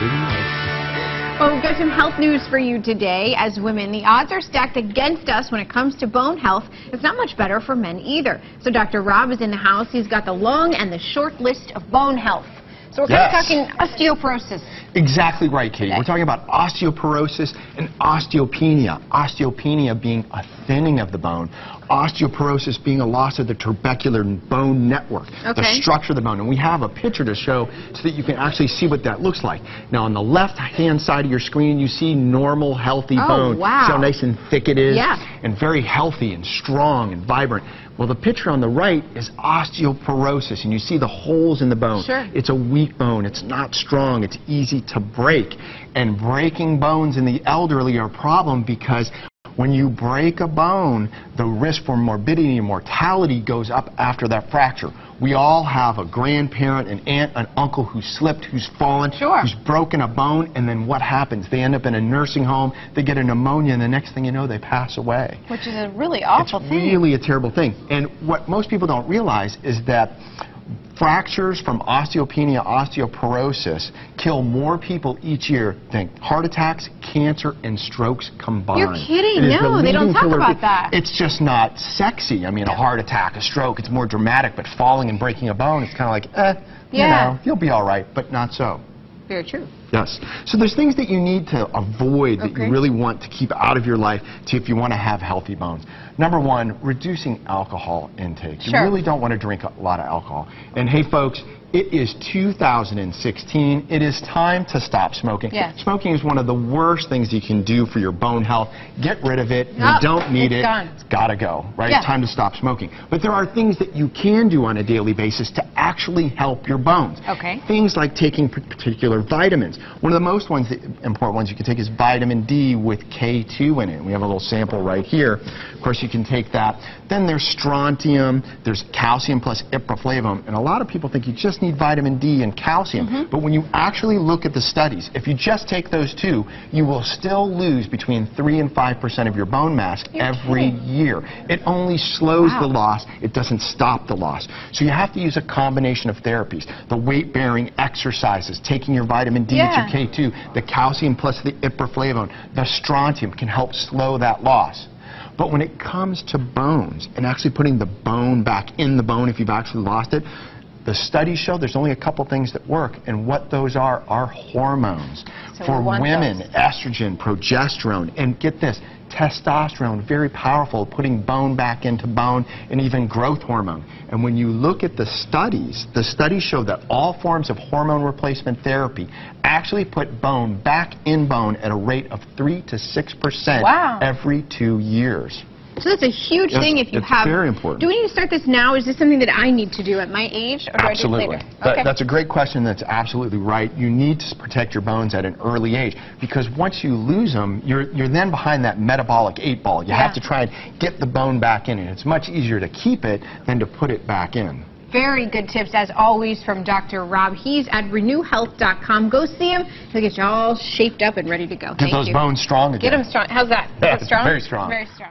Well, we've got some health news for you today. As women, the odds are stacked against us when it comes to bone health. It's not much better for men either. So Dr. Rob is in the house. He's got the long and the short list of bone health. So we're Yes. kind of talking osteoporosis. Exactly right, Katie. Okay. We're talking about osteoporosis and osteopenia. Osteopenia being a thinning of the bone. Osteoporosis being a loss of the trabecular bone network, the structure of the bone. And we have a picture to show so that you can actually see what that looks like. Now, on the left-hand side of your screen, you see normal, healthy Oh, bone. wow. See how nice and thick it is? Yeah. And very healthy and strong and vibrant. Well, the picture on the right is osteoporosis, and you see the holes in the bone. Sure. It's a weak bone. It's not strong. It's easy to break. And breaking bones in the elderly are a problem because when you break a bone, the risk for morbidity and mortality goes up after that fracture. We all have a grandparent, an aunt, an uncle who slipped, who's fallen, Sure. who's broken a bone, and then what happens? They end up in a nursing home, they get a pneumonia, and the next thing you know, they pass away. Which is a really awful It's thing. really a terrible thing. And what most people don't realize is that fractures from osteopenia, osteoporosis kill more people each year than heart attacks, cancer, and strokes combined. You're kidding. No, the they don't talk about that. It's just not sexy. I mean, a heart attack, a stroke, it's more dramatic, but falling and breaking a bone, it's kind of like, eh, Yeah. you know, you'll be all right, but not so. Very true. Yes. So there's things that you need to avoid that you really want to keep out of your life to if you want to have healthy bones. Number one, reducing alcohol intake. Sure. You really don't want to drink a lot of alcohol. And hey, folks, it is 2016. It is time to stop smoking. Yes. Smoking is one of the worst things you can do for your bone health. Get rid of it. You Oh, don't need it's it. gone. It's got to go, right? Yeah. Time to stop smoking. But there are things that you can do on a daily basis to actually help your bones. Okay. Things like taking particular vitamins. One of the most ones, that, important ones you can take is vitamin D with K2 in it. We have a little sample right here. Of course, you can take that. Then there's strontium, there's calcium plus ipriflavone, and a lot of people think you just need vitamin D and calcium. Mm-hmm. But when you actually look at the studies, if you just take those two, you will still lose between 3 and 5% of your bone mass You're every kidding. year. It only slows Wow. the loss, it doesn't stop the loss. So you have to use a combination of therapies. The weight-bearing exercises, taking your vitamin D Yeah. with your K2, the calcium plus the ipriflavone, the strontium can help slow that loss. But when it comes to bones and actually putting the bone back in the bone if you've actually lost it, the studies show there's only a couple things that work, and what those are are hormones. So For women, those. estrogen, progesterone, and get this, testosterone, very powerful, putting bone back into bone, and even growth hormone. And when you look at the studies, the studies show that all forms of hormone replacement therapy actually put bone back in bone at a rate of 3 to 6 percent Wow. every two years. So that's a huge Yes, thing if you it's have. very important. Do we need to start this now? Is this something that I need to do at my age, or do Absolutely. I do it later? That- okay. That's a great question. That's absolutely right. You need to protect your bones at an early age because once you lose them, you're, you're then behind that metabolic eight ball. You Yeah. have to try and get the bone back in, and it's much easier to keep it than to put it back in. Very good tips, as always, from Dr. Rob. He's at renuehealth.com. Go see him. He'll get you all shaped up and ready to go. Get Thank those you. bones strong again. Get him strong. How's that? Yeah, strong? very strong. Very strong.